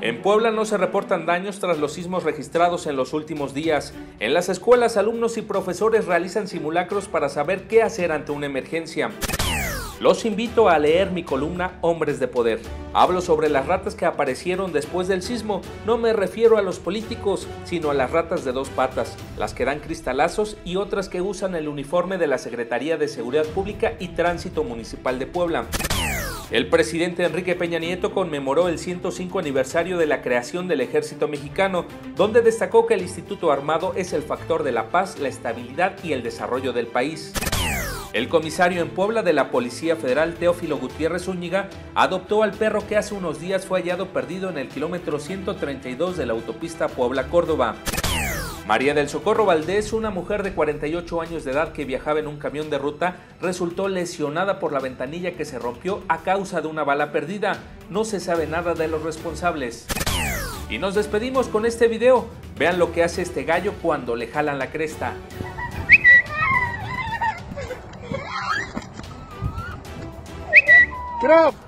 En Puebla no se reportan daños tras los sismos registrados en los últimos días. En las escuelas, alumnos y profesores realizan simulacros para saber qué hacer ante una emergencia. Los invito a leer mi columna Hombres de Poder. Hablo sobre las ratas que aparecieron después del sismo. No me refiero a los políticos, sino a las ratas de dos patas, las que dan cristalazos y otras que usan el uniforme de la Secretaría de Seguridad Pública y Tránsito Municipal de Puebla. El presidente Enrique Peña Nieto conmemoró el 105 aniversario de la creación del ejército mexicano, donde destacó que el Instituto Armado es el factor de la paz, la estabilidad y el desarrollo del país. El comisario en Puebla de la Policía Federal, Teófilo Gutiérrez Zúñiga, adoptó al perro que hace unos días fue hallado perdido en el kilómetro 132 de la autopista Puebla-Córdoba. María del Socorro Valdés, una mujer de 48 años de edad que viajaba en un camión de ruta, resultó lesionada por la ventanilla que se rompió a causa de una bala perdida. No se sabe nada de los responsables. Y nos despedimos con este video. Vean lo que hace este gallo cuando le jalan la cresta. Up!